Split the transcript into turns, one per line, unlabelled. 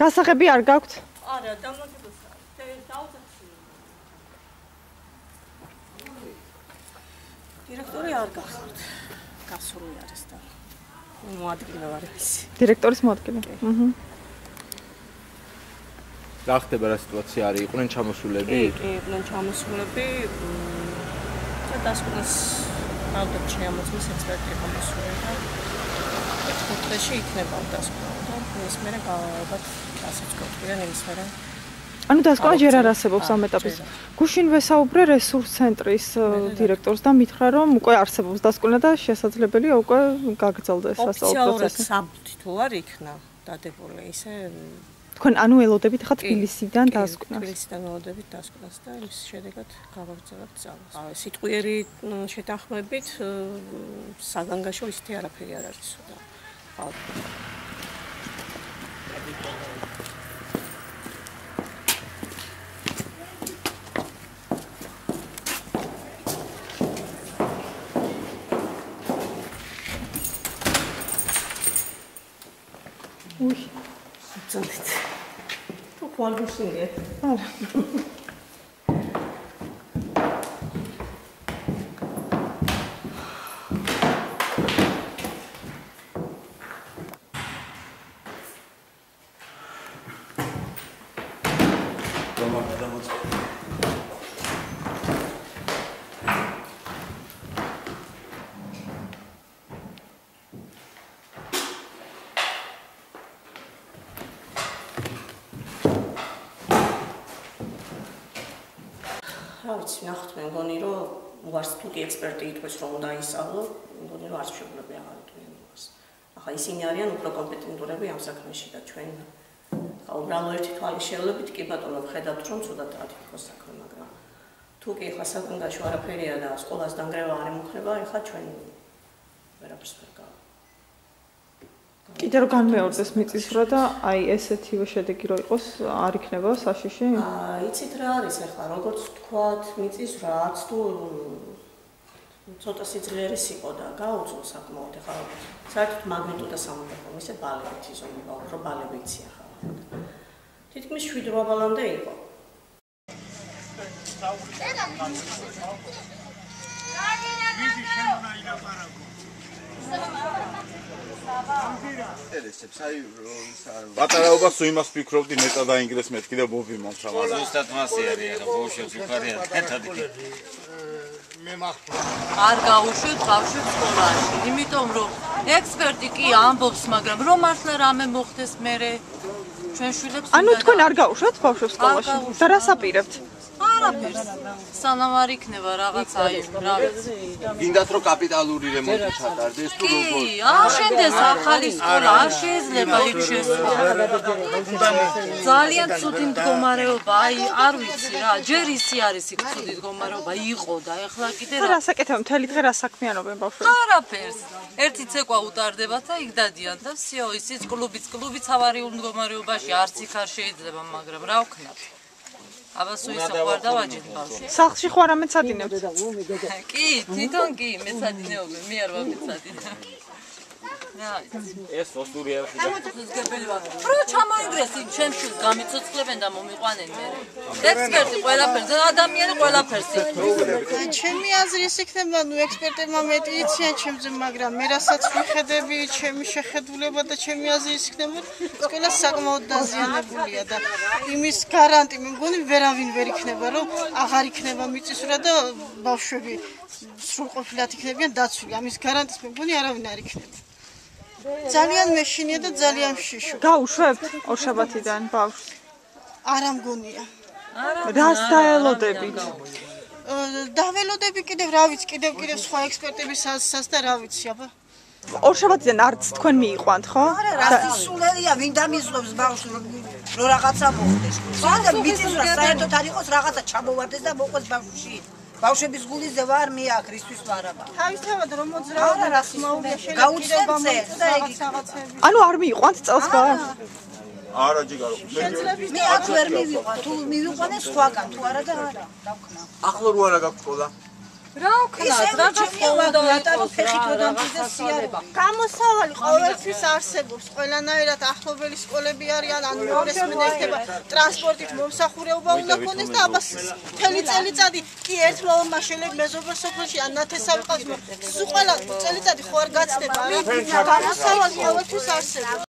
გასაღები არ გაქვთ?
არა, დამოკიდოს. დაუძახი. დირექტორი არ გახსოვთ. გასული არის და მოადგილე ვარ ის.
დირექტორის მოადგილე. აჰა.
რა ხდება რა სიტუაცია არის? იყვნენ ჩამოსულები?
კი, კი, იყვნენ ჩამოსულები. და დასკვნას ალბათ შეამოწმეს ექსპერტი კომისია და ხუთში იქნება დასკვნა და ეს მე ალბათ ასეც გქონდა ის მერე
ანუ დასკვნა ჯერ არ არსებობს ამ ეტაპის. გუშინ ვესაუბრე რესურს ცენტრის დირექტორს და მითხრა რომ უკვე არსებობს დასკვნა და შესაძლებელია უკვე გაგრძელდეს
ასეულ პროცესი. ოფიციალურად საბუთი თუ არ იქნა დადებული ისე
თქვენ ანუ ელოდებით ხა თბილისიდან დასკვნას.
თბილისიდან ელოდებით დასკვნას და ის შედეგად გავაგზავნებთ ძალას. სიტყვიერი შეთანხმებით საგანგაშო ისეთი არაფერი არ არის და.
Al.
Uy. Tutacağım işte. Toparlasın diye. Al. რა ვიცი, ნახოთ მე მგონი რომ უარს თუ კი ექსპერტი იტყვის რომ უნდა ისწავლო, მგონი რომ არც შეგვიძლია აღარ უარს. ახლა ისინი არიან უფრო კომპეტენტურები ამ საქმეში და ჩვენ ახლა უბრალოდ ერთი თვალი შევლებით კი ბატონო ხედავთ რომ ცუდად რა თქოს საქმე, მაგრამ თუ კი ახლა საკონდაშო არაფერია და სკოლას დანგრევა არ ემუქრება, ახლა ჩვენ ვერაფერს ვერ გავაკეთებთ.
კიდე რომ განმეორდეს მიწისრა და აი ესეთივე შედეგი რო იყოს არ იქნება საშიში?
აა იცით რა არის ახლა როგორც თქვათ მიწისრა რაც თუ ცოტა სიძლიერის იყო და გაუძლო საკმაოდ ახლა საერთოდ მაგნიტუდა სამოქალაქო ისე ბალებით იზომება უფრო ბალები იცი ახლა თითქმის 7-8 ბალამდე იყო
ვიდი შემონა ილაპარაკო
ინტერესებს. აი ბატარაობა სულ იმას ფიქრობდი მეტად დაინგრეს მეთქი და ბობი მომცა
მაგრამ ზუსტად მასე არის ახლა ბოშებს უხარია მეტად
მე მახსოვს
არ გაუშვით ბავშვებს სკოლაში. იმიტომ რომ ექსპერტი კი ამბობს მაგრამ რომ მართლა რამე მოხდეს მე ჩვენ შვილებს
ანუ თქვენ არ გაუშვით ბავშვებს სკოლაში? და რა საპირებთ
არაფერს. სანამ არ იქნება რაღაც აი რა ვიცი.
გინდათ რომ კაპიტალური რემონტი ჩატარდეს თუ
როგორ? კი, აშენდეს ახალი სკოლა, არ შეიძლება იქ შესვლა. ძალიან ცუდი მდგომარეობა, აი არ ვიცი რა, ჯერ ისი არის იქ ცუდი მდგომარეობა, იყო და ეხლა კიდე
რა. რა საკეთებ, მთელი დღე რა საქმიანობენ ბავშვები?
არაფერს. ერთი ცეკვა უტარდებათ და იქ დადიან და всё, ისიც კლუბიც, კლუბიც ავარიულ მდგომარეობაში არც იქ არ შეიძლება, მაგრამ რა ვქნათ? აბა სუისო ხარ დავაჯეთ ბავშვი.
სახლში ხარ ამეცადინებთ?
კი, თვითონ კი, მეცადინეობ, მე არ ვამეცადინებ.
ეს ოსტური არის და
მოწესგებელი ჩამოიგრეს იმ ჩემში გამიწოცხლებენ და მომიყვანენ მე. ექსპერტი ყველაფერზე, ადამიანი ყველაფერს
იქნება. ჩემი აზრის იქნება, ნუ ექსპერტებმა მეტი იციან ჩემზე, მაგრამ მე რასაც ვიხედები, ჩემი შეხედულება და ჩემი აზრის იქნება, ყველა საკმაოდ დაზიანებულია და იმის გარანტი მე მგონი ვერავინ ვერ იქნება, რომ აღარ იქნება მიწისურა და ბავშვები სრულყოფილად იქნებიან დაცული. ამის გარანტის მე მგონი არავინ არ იქნება. ძალიან მეშინია და ძალიან შიშო.
გაუშვებთ ორშაბათიდან ბავშვს?
არ ამგონია.
რას დაელოდებით?
დაველოდები კიდევ რა ვიცი, კიდევ კიდევ სხვა ექსპერტების ასას და რა ვიცი, აბა.
ორშაბათიდან არც თქვენ მიიყვანთ, ხო?
არა, რა სულელია, ვინ დამიზღობს ბავშვს რო რაღაცა მოხდეს. სანდა მიწის რა საერთოდ არ იყოს რაღაცა ჩამოვარდეს და მოყვეს ბავშვში. ბავშვების გულიზე ვარ მე აქ რისთვის ვარაბა
თავისთავად რომ მოძრაობა რა ხმაურია
შეიძლება
ანუ არ მიიყვანთ წელს გა
არა ჯიგარო
მე აქ ვერ მივიყვან თუ მივიყვანე სხვაგან თუ არა და არა დავქნა
ახლო რო არა გაქვს სკოლა
რა ვქნათ, რაღაც უნდა
ვატარო ფეხით ვოდამტირდეს სიარული.
გამოსავალი ყოველთვის არსებობს. ყველანაირად ახლობელი სკოლები არიან, ანუ მეორე სმენდება ტრანსპორტით მომსახურება უნდა ქონდეს და აბას მთელი წელიწადი კი ერთმა მაშინებ მეზობელ სოფელში ან ნათესავი ყავს. სულ ყველა წელიწადი ხო არ გაცდება რა? გამოსავალი ყოველთვის არსებობს.